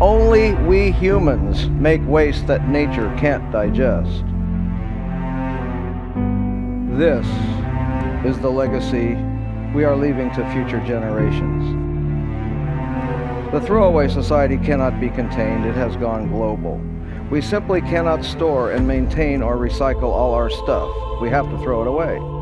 Only we humans make waste that nature can't digest. This is the legacy we are leaving to future generations. The throwaway society cannot be contained, it has gone global. We simply cannot store and maintain or recycle all our stuff. We have to throw it away.